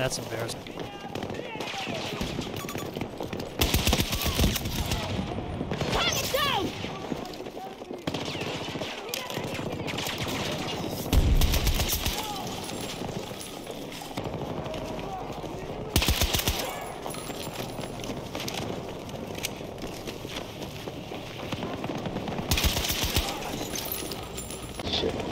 That's embarrassing. shit.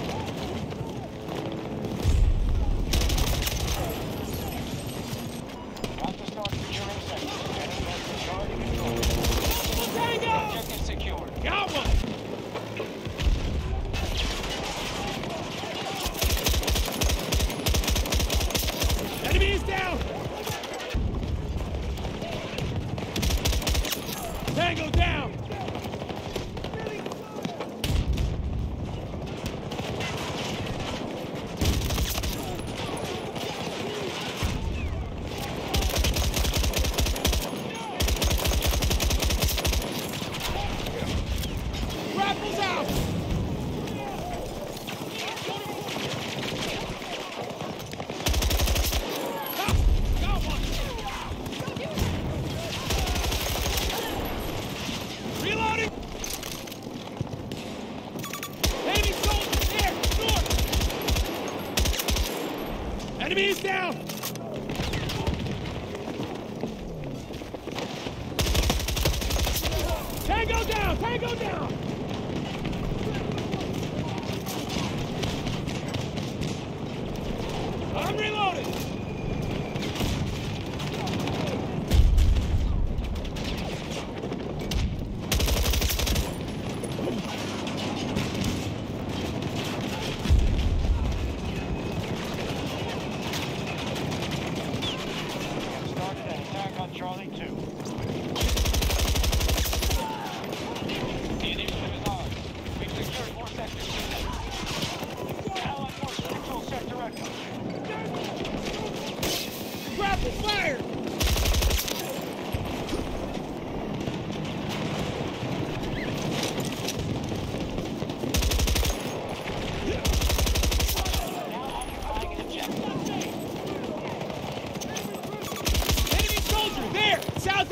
Enemy is down! Tango down! Tango down!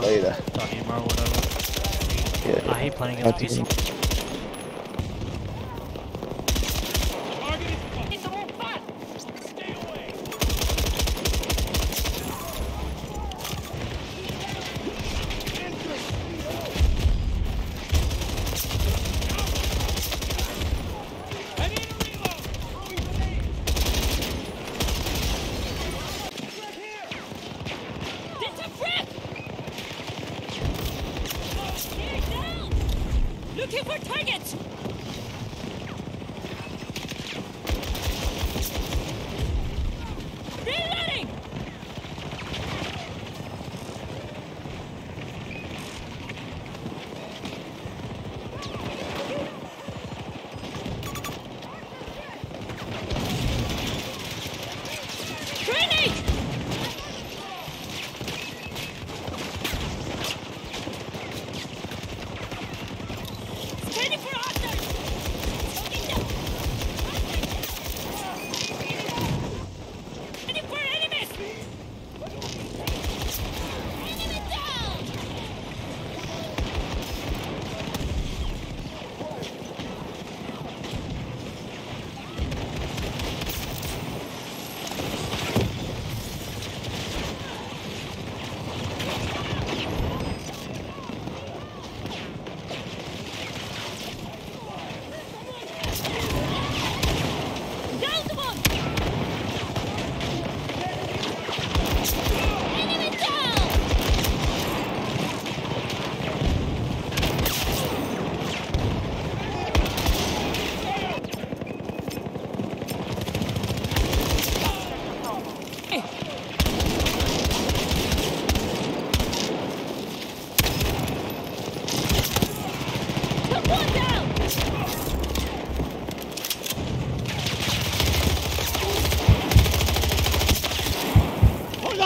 Later. I hate playing against PC.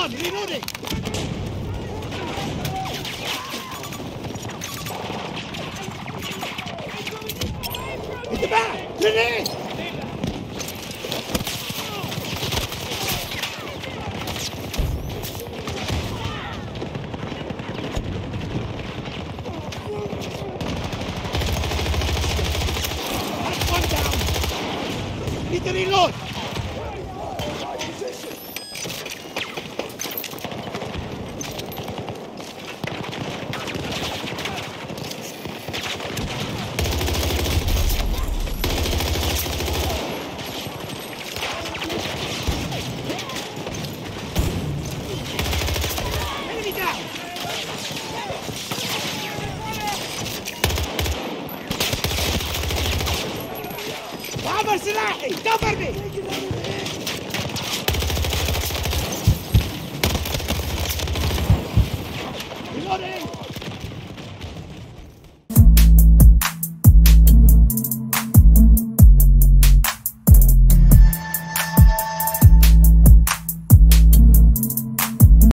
done. Reloading. Hit the back. Grenade. سلاحي دبرني